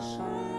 Shine.